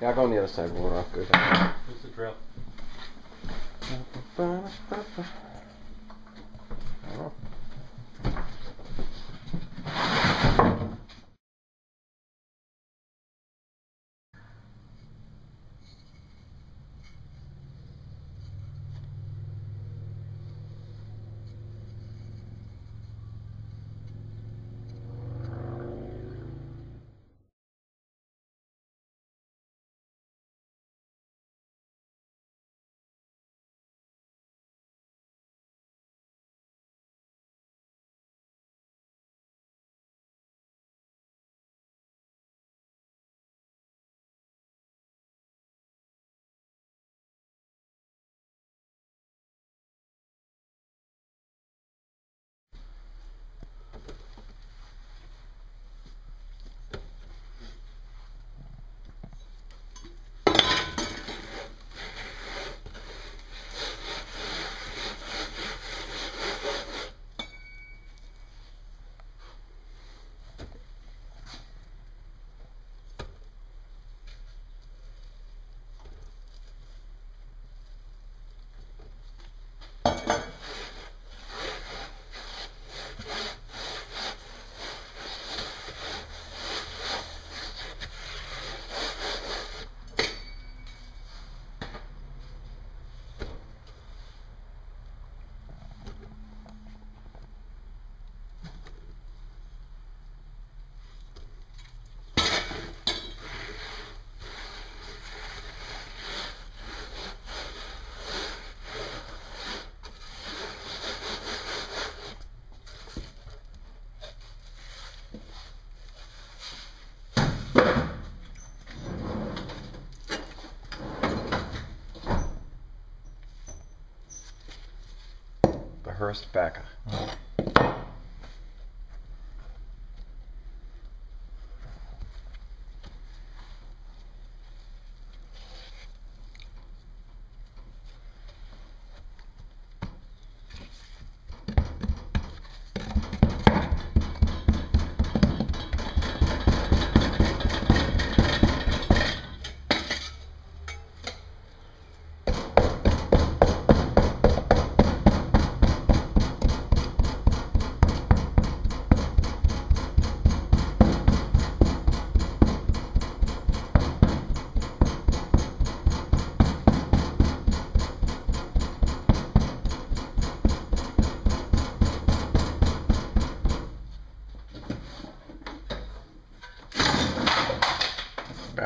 Yeah, I'll go on the other side. We'll rock good. Where's the drill? The Hurst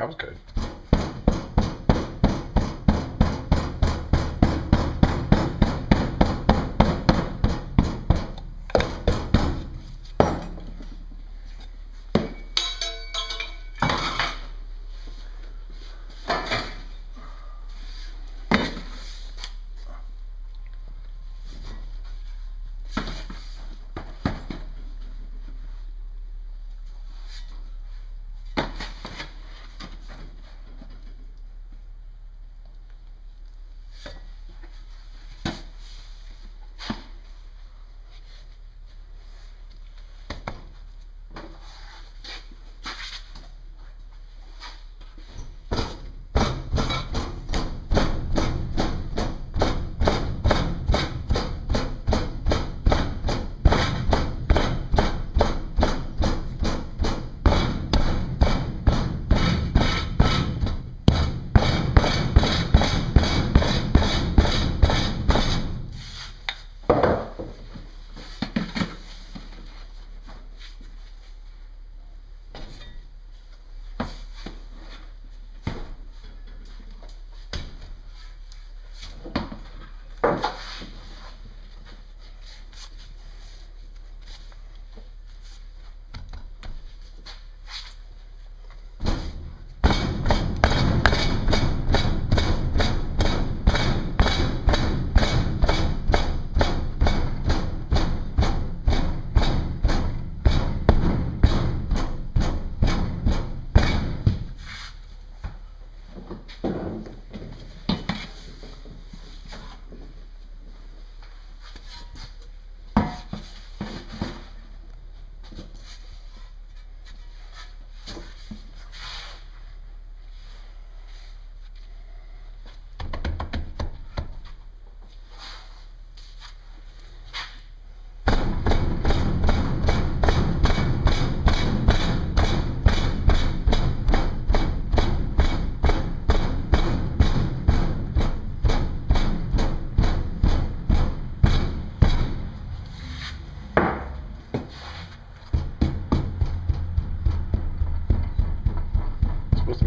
was good.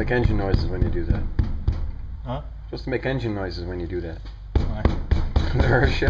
Make engine noises when you do that. Huh? To make engine noises when you do that. Why? the reverse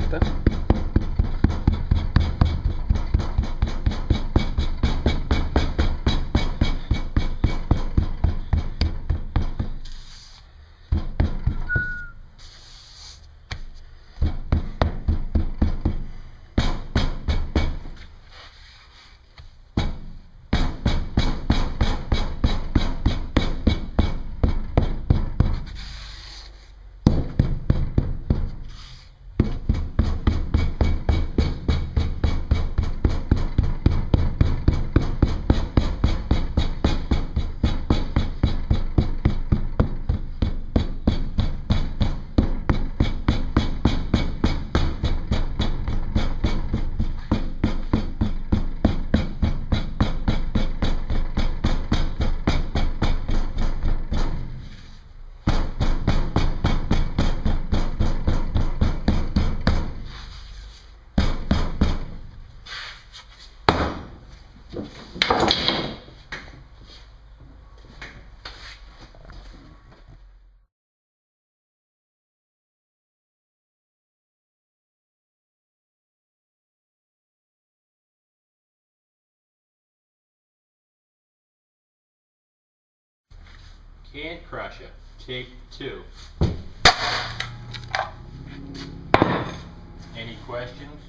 shifter. crush it. take two. Any questions?